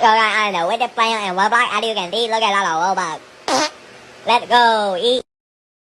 Alright, I don't know, with the plan and Roblox, I you can see, look at all the of Robux. Let's go, eat.